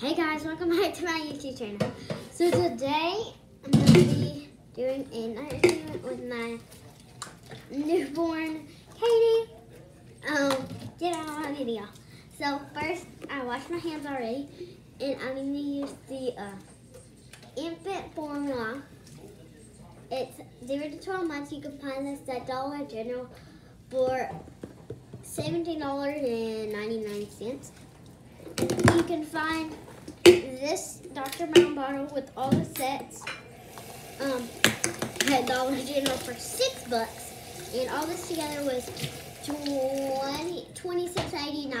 Hey guys, welcome back to my YouTube channel. So today I'm going to be doing a night experiment with my newborn Katie. Um, get out of my video. So first, I washed my hands already, and I'm going to use the uh, infant formula. It's 0 to 12 months. You can find this at Dollar General for $17.99. You can find this Dr. Brown bottle with all the sets um, at Dollar General for six bucks, and all this together was 20 26.89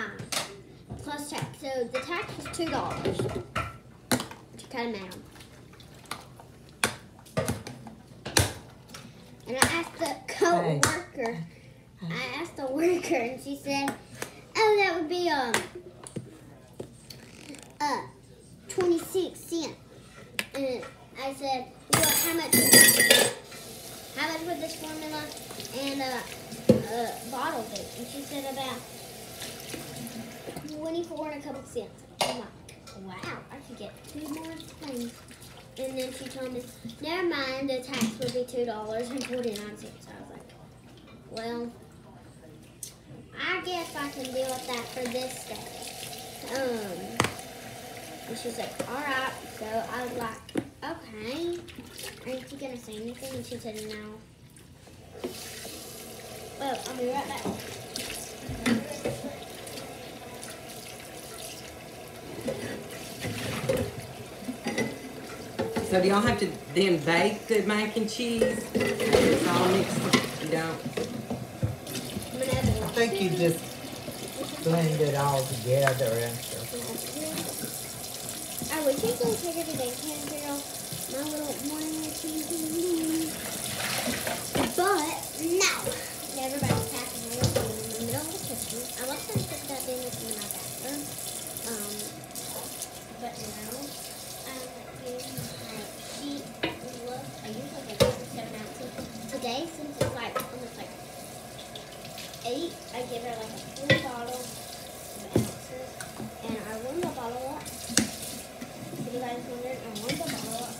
plus tax. So the tax was two dollars to cut them out. And I asked the co-worker, I asked the worker, and she said, "Oh, that would be um." Uh, 26 cents. And I said, well, how much, how much would this formula and a, uh, bottle be? And she said about 24 and a couple cents. I'm like, wow, I could get two more things. And then she told me, never mind, the tax would be $2.49. So I was like, well, I guess I can deal with that for this day. Um, and she's like, all right. So I was like, okay. Aren't you going to say anything? And she said, no. Well, I'll be right back. So do y'all have to then bake the mac and cheese? It's all mixed. You don't. I'm gonna have I think you just blend it all together and stuff. I could take it to daycare and figure out my little morning routine. But no. Packing everything in the middle of the kitchen. I was to put that in in my bathroom. Um, but no. I'm using my sheet look. I usually get it for seven ounces. Today, since it's like almost like eight, I give her like a full bottle of ounces. And I warm the bottle up. If you guys wondering, I warm the bottle up.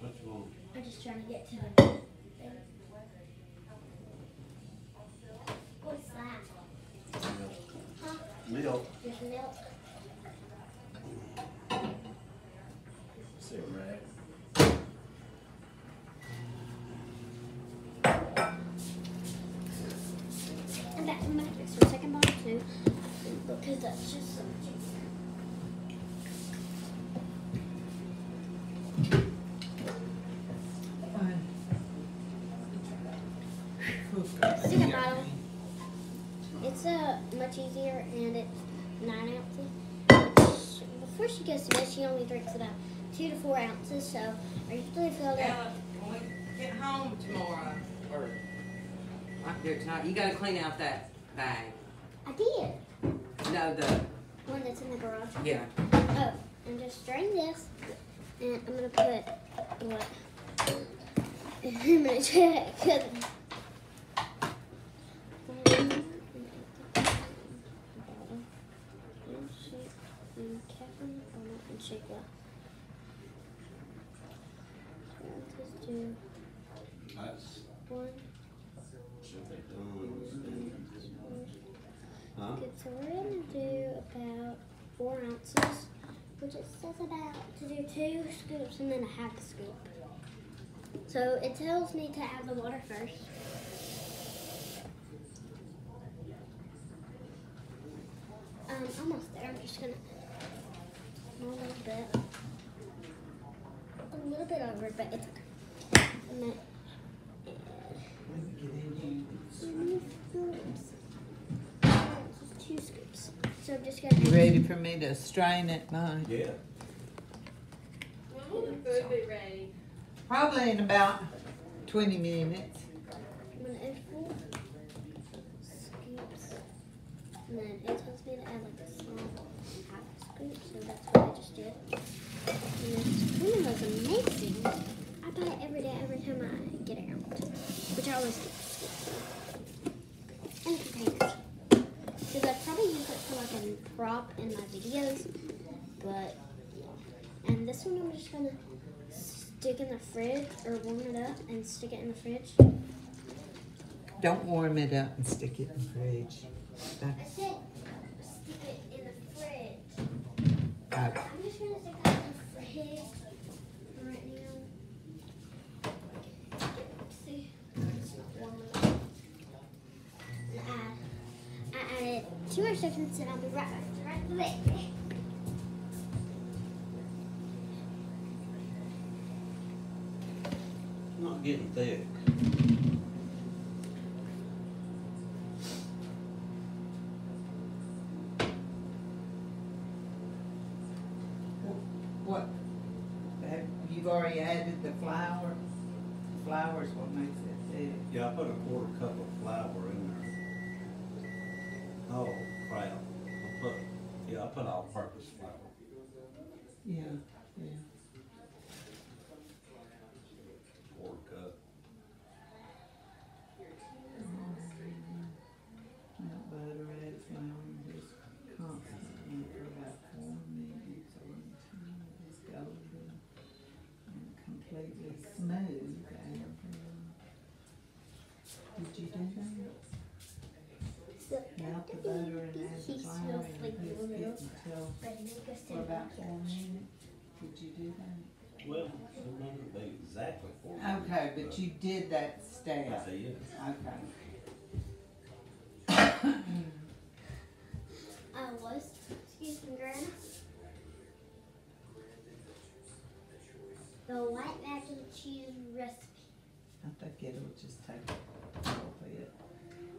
What's wrong? I'm just trying to get to the thing. What's that? Huh? Milk. Just milk. Cigarette. I'm back from my fix for second bottle too. Because that's just so cheap. Second bottle. It's uh, much easier and it's nine ounces. Before she goes to bed, she only drinks about two to four ounces. So I usually fill it up. When we get home tomorrow, or do it tonight, you gotta clean out that bag. I did. No, the, One that's in the garage. yeah. Oh, and just strain this, and I'm gonna put what? I'm gonna check. 'cause- And Kevin, no, and shake that. Just do That's, one. Huh? Good, so we're gonna do about four ounces, which it says about to do two scoops and then a half a scoop. So it tells me to add the water first. Um, almost there. I'm just gonna a little bit, a little bit over, but it's okay. And then just two scoops. So I'm just gonna. You ready for me to strain it, Mike? Yeah. When will the food be ready? Probably in about twenty minutes. I'm gonna add four scoops. And then it tells me to add like a small half scoop, so that's what I just did. And this formula is amazing. I buy it every day, every time I get it out. Which I always do. And the containers. Like a prop in my videos, but and this one I'm just gonna stick in the fridge or warm it up and stick it in the fridge. Don't warm it up and stick it in the fridge. I said stick it in the fridge. Uh, I'm just gonna stick that in the fridge right now. See, it's not warm enough. Add, I added two more seconds and I'll be right back. Right back. Not getting thick. What? Have, you've already added the flour? The flour is what makes it thick. Yeah, I put a quarter cup of flour in there. Oh put, yeah, I put all-purpose flour. Yeah, yeah. Go for about four minutes? Did you do that? Well, it doesn't be exactly four. Okay, but you did that I step. did. Okay. I was. Excuse me, Grandma. The white mac and cheese recipe. I think it'll just take a little bit.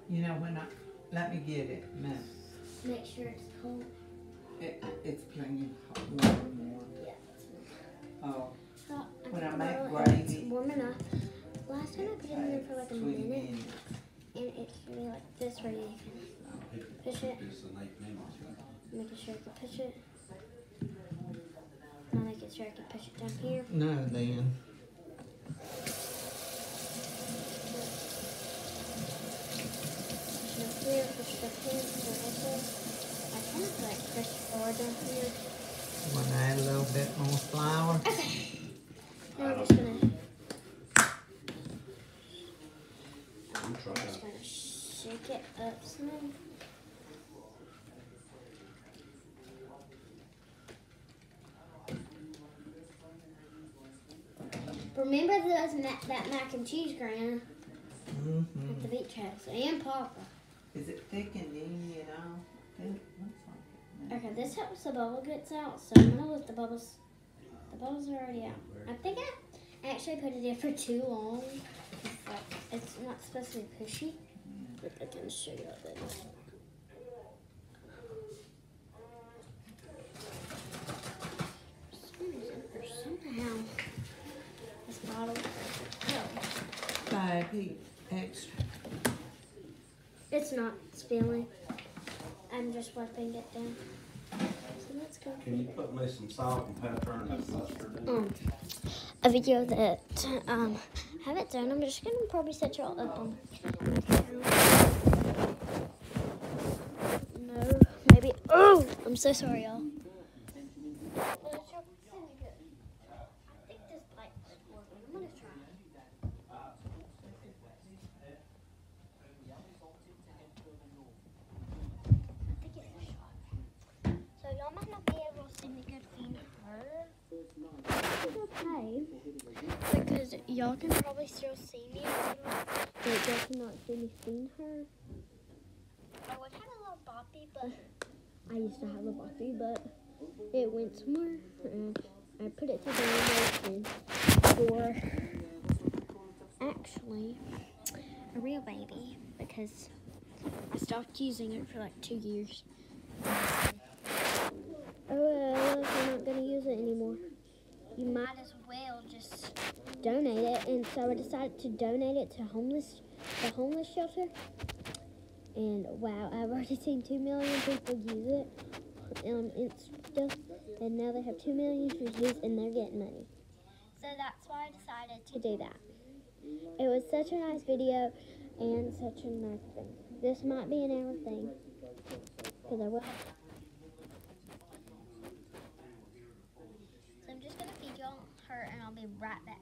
You know, when I, let me get it, no, Make sure it's cold. It, it's plenty hot, warm, warm. Yeah. Oh, So When I make bottle and It's gravy- warm enough. Last time I put it in there for like a minute, minutes. and it should be like this where you can push it, This in eight minutes. making sure you can push it. Now making sure I can push it down here. No, then. Push it up here, push it up here, push it up here. I kind of like push forward down here. Wanna add a little bit more flour? Okay. Now I'm just gonna, I'm try just gonna shake it up some. Remember those ma- that mac and cheese, Grandma, at mm-hmm. the beach house, and Papa. Is it thickening, you know? It looks like it. Okay, this helps the bubble gets out, so I'm gonna let the bubbles. The bubbles are already out. I think I actually put it in for too long. It's, like, it's not supposed to be pushy. But I can show you a bit. For some somehow, this bottle. Oh, heat extra. it's not spilling. I'm just wiping it down. Can you put me some salt and pepper and that mustard in? um, a video that um have it done. I'm just gonna probably set y'all up on No, maybe oh I'm so sorry y'all. So y'all might not be able to see me good feed her. It's okay. Because y'all can probably still see me, but y'all cannot see me feed her. Oh, I would have a little boppy, but I used to have a boppy, but it went somewhere, and I put it to the for actually a real baby because I stopped using it for like two years. Oh well, you're not gonna use it anymore, you might as well just donate it. And so I decided to donate it to homeless, the homeless shelter. And wow, I've already seen two million people use it on Insta, and now they have two million views and they're getting money. So that's why I decided to do that. It was such a nice video and such a nice thing. This might be an hour thing. because I will. So I'm just gonna feed y'all her, and I'll be right back.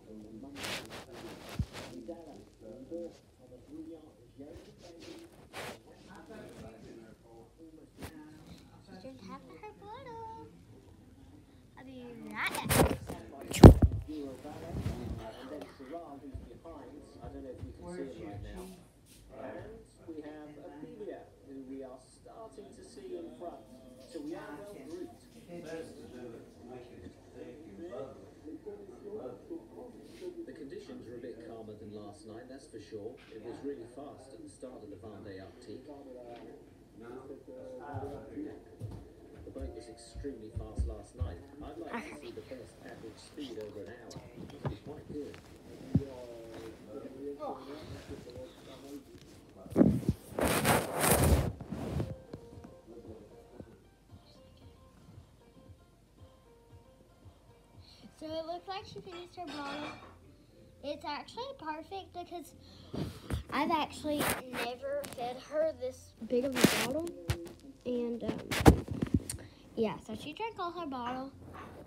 Having her. I'll be right back. I don't know if you can see right now. And we have Ophelia, who we are starting to see in front. So we are well grouped. Best to do it, make it thick and bubbly. The conditions are a bit calmer than last It was really fast at the start of the Vendée Arctique. The boat was extremely fast last night. I'd like to see the best average speed over an hour. It was quite good. So it looks like she finished her bottle. It's actually perfect because I've actually never fed her this big of a bottle. And um, yeah, so she drank all her bottle.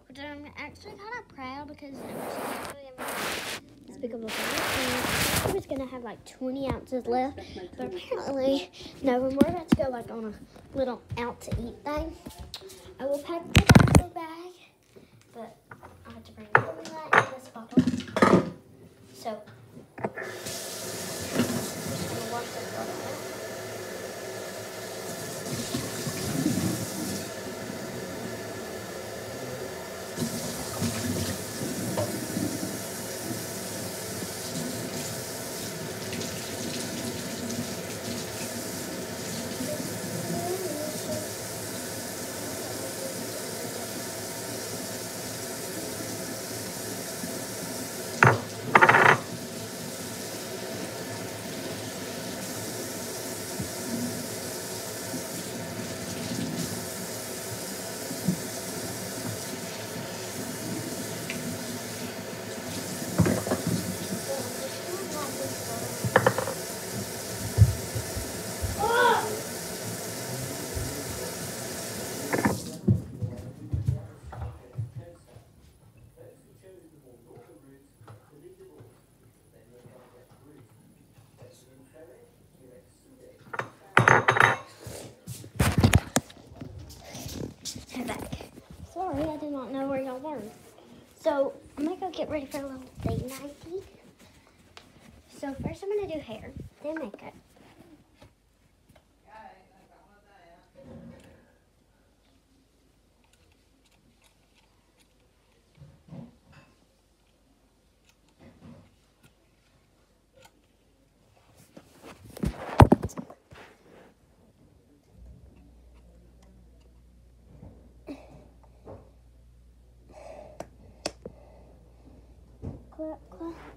Which I'm actually kind of proud because this big of a bottle. She was going to have like 20 ounces left. But apparently, no, when we're about to go like on a little out to eat thing, I will pack the bag. So, ready for a little date nighty. So first I'm gonna do hair, 快。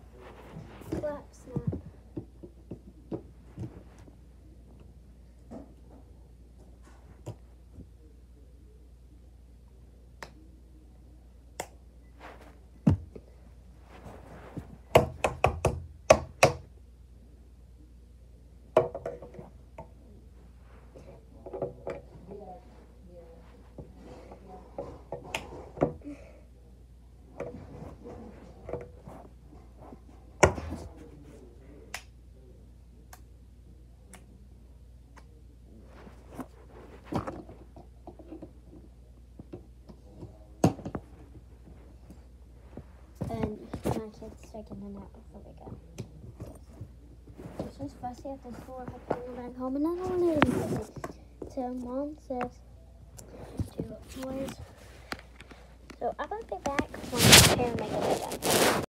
Kid's taking a nap before we go. It's just fussy at the to go back home, and I don't want to be fussy. So mom says, do toys. So I will be back when the hair and makeup.